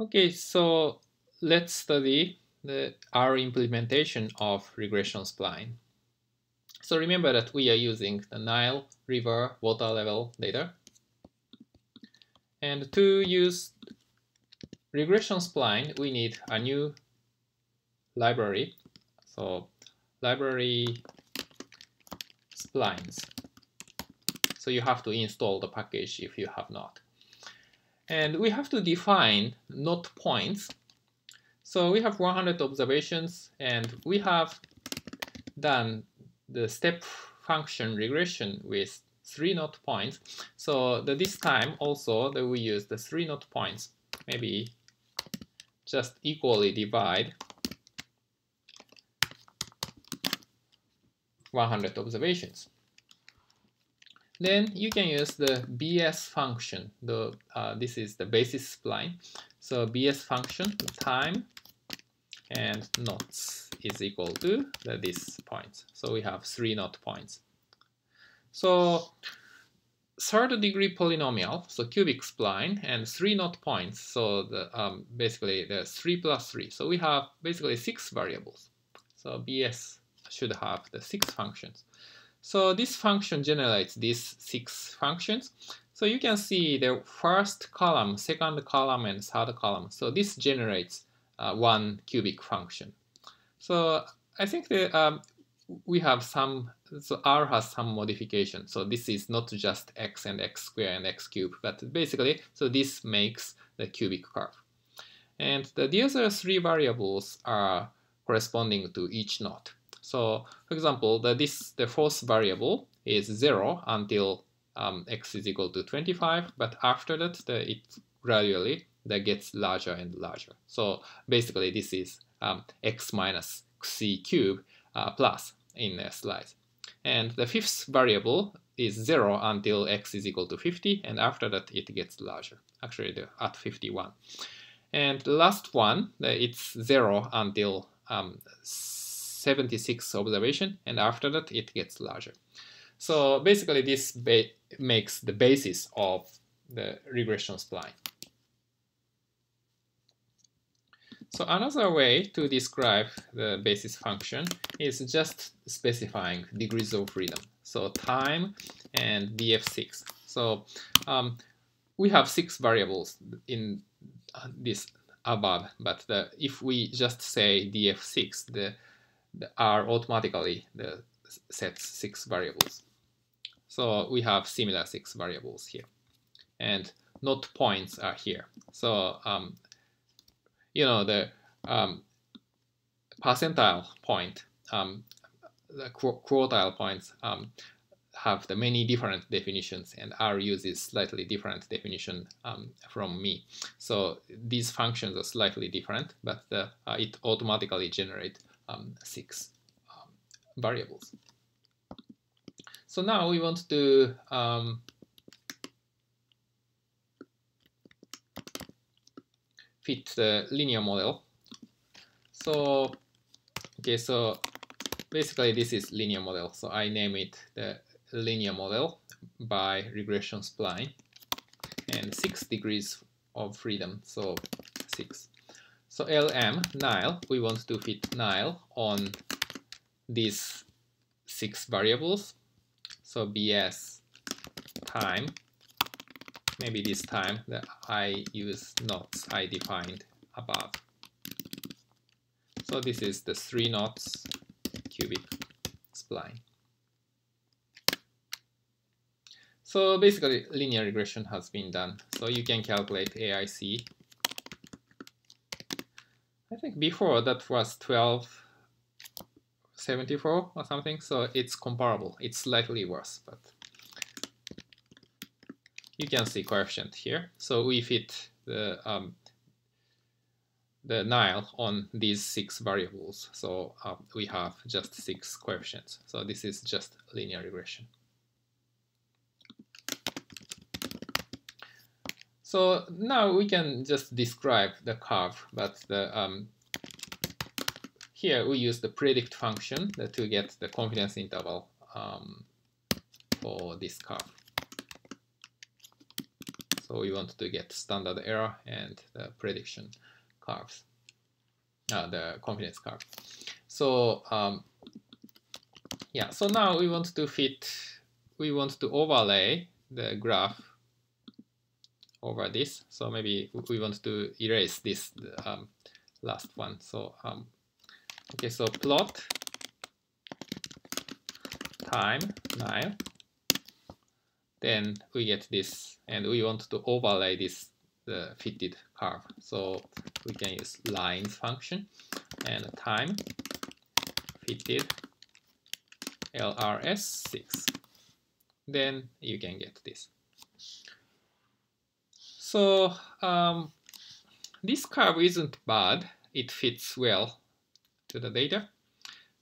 Okay, so let's study the, our implementation of regression spline. So remember that we are using the Nile River water level data. And to use regression spline, we need a new library. So library splines. So you have to install the package if you have not. And we have to define knot points. So we have 100 observations and we have done the step function regression with three knot points. So the, this time also that we use the three knot points, maybe just equally divide 100 observations. Then you can use the BS function. The uh, this is the basis spline. So BS function time and knots is equal to this point. So we have three knot points. So third degree polynomial, so cubic spline, and three knot points. So the um, basically the three plus three. So we have basically six variables. So BS should have the six functions. So this function generates these six functions. So you can see the first column, second column, and third column. So this generates uh, one cubic function. So I think that um, we have some, so R has some modification. So this is not just x and x squared and x cubed, but basically, so this makes the cubic curve. And the, the other three variables are corresponding to each knot. So for example, the, this the fourth variable is 0 until um, x is equal to 25, but after that the, it gradually that gets larger and larger. So basically this is um, x minus c cube uh, plus in a slice. And the fifth variable is 0 until x is equal to 50, and after that it gets larger, actually the, at 51. And the last one, it's 0 until um, 76 observation, and after that it gets larger. So basically this makes the basis of the regression spline. So another way to describe the basis function is just specifying degrees of freedom. So time and df6. So um, we have six variables in this above, but the, if we just say df6, the are automatically the sets six variables. So we have similar six variables here. And knot points are here. So, um, you know, the um, percentile point, um, the qu quartile points um, have the many different definitions and R uses slightly different definition um, from me. So these functions are slightly different, but the, uh, it automatically generates um, six um, variables. So now we want to um, fit the linear model. So okay, so basically this is linear model. So I name it the linear model by regression spline and six degrees of freedom. So six. So LM, Nile, we want to fit Nile on these six variables. So BS time, maybe this time that I use knots I defined above. So this is the three knots cubic spline. So basically linear regression has been done. So you can calculate AIC think before that was 1274 or something, so it's comparable. It's slightly worse, but you can see coefficient here. So we fit the um, the Nile on these six variables. So uh, we have just six coefficients. So this is just linear regression. So now we can just describe the curve, but the, um, here we use the predict function to get the confidence interval um, for this curve. So we want to get standard error and the prediction curves, uh, the confidence curve. So um, yeah, so now we want to fit, we want to overlay the graph over this. So maybe we want to erase this um, last one. So um, okay, so plot time Nile. Then we get this, and we want to overlay this the fitted curve. So we can use lines function and time fitted LRS6. Then you can get this. So um, this curve isn't bad. It fits well to the data.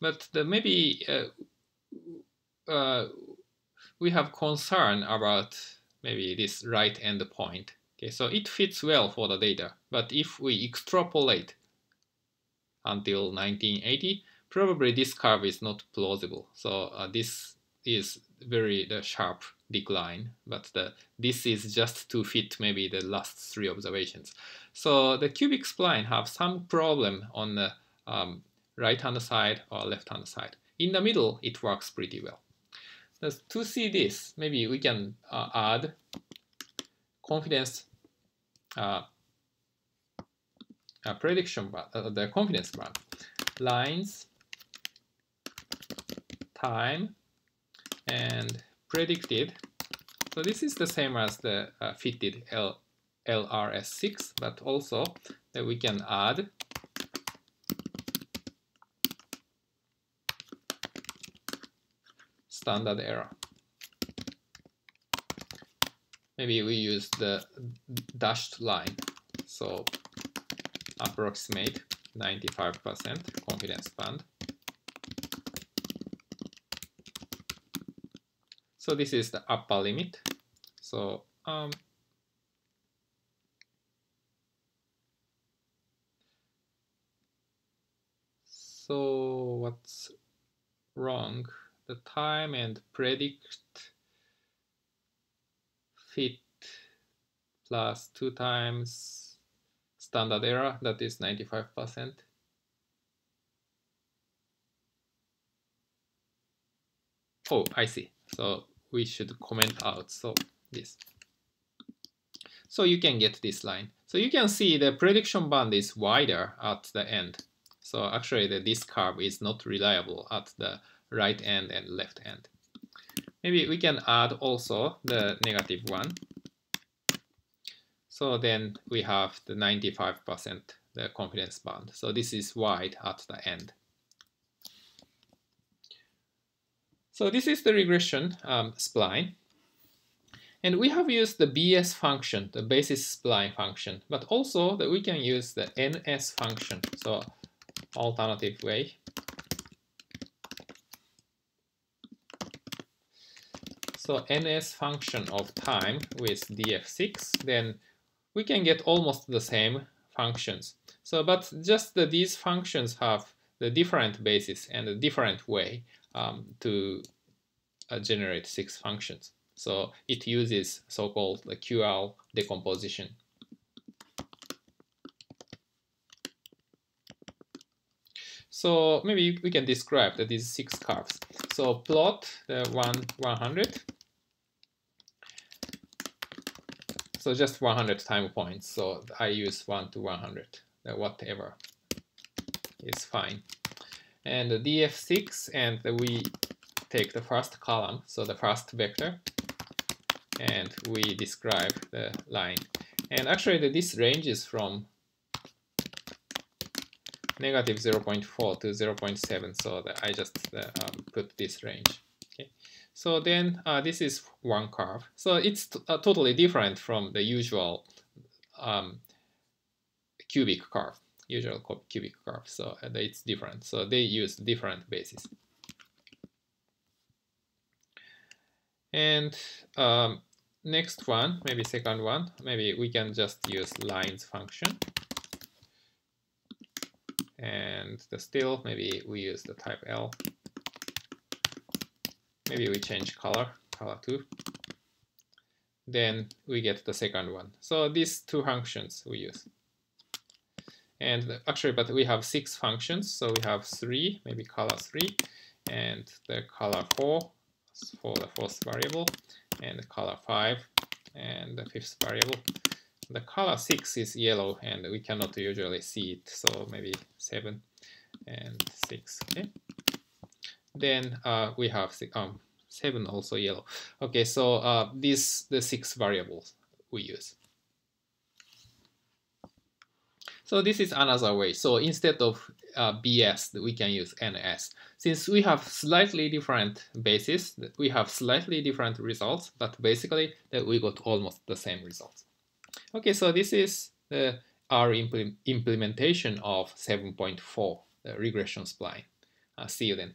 But the, maybe uh, uh, we have concern about maybe this right end point. Okay, so it fits well for the data. But if we extrapolate until 1980, probably this curve is not plausible. So uh, this is very the sharp decline, but the, this is just to fit maybe the last three observations. So the cubic spline have some problem on the um, right hand side or left hand side. In the middle, it works pretty well. to see this, maybe we can uh, add confidence uh, prediction, uh, the confidence band lines time and predicted. So this is the same as the uh, fitted L LRS6, but also that we can add standard error. Maybe we use the dashed line. So approximate 95% confidence band. So this is the upper limit. So um, so what's wrong? The time and predict fit plus two times standard error, that is 95%. Oh, I see. So we should comment out. So this. So you can get this line. So you can see the prediction band is wider at the end. So actually the, this curve is not reliable at the right end and left end. Maybe we can add also the negative one. So then we have the 95% the confidence band. So this is wide at the end. So this is the regression um, spline. And we have used the BS function, the basis spline function, but also that we can use the NS function, so alternative way. So NS function of time with df6, then we can get almost the same functions. So, but just that these functions have the different basis and a different way um, to uh, generate six functions. So it uses so-called the QL decomposition. So maybe we can describe that these six curves. So plot the one 100. So just 100 time points. So I use 1 to 100, whatever is fine and the df6 and we take the first column, so the first vector, and we describe the line. And actually this ranges from negative 0.4 to 0.7, so I just uh, um, put this range. Okay. So then uh, this is one curve. So it's uh, totally different from the usual um, cubic curve usual cubic curve, so uh, it's different. So they use different bases. And um, next one, maybe second one, maybe we can just use lines function. And the still, maybe we use the type L. Maybe we change color, color 2. then we get the second one. So these two functions we use. And actually, but we have six functions. So we have three, maybe color three, and the color four for the fourth variable, and the color five, and the fifth variable. The color six is yellow, and we cannot usually see it. So maybe seven and six. Okay. Then uh, we have um, 7 also yellow. Okay, so uh, these the six variables we use. So this is another way. So instead of uh, BS, we can use NS. Since we have slightly different bases, we have slightly different results, but basically we got almost the same results. Okay, so this is the, our impl implementation of 7.4, regression spline. Uh, see you then.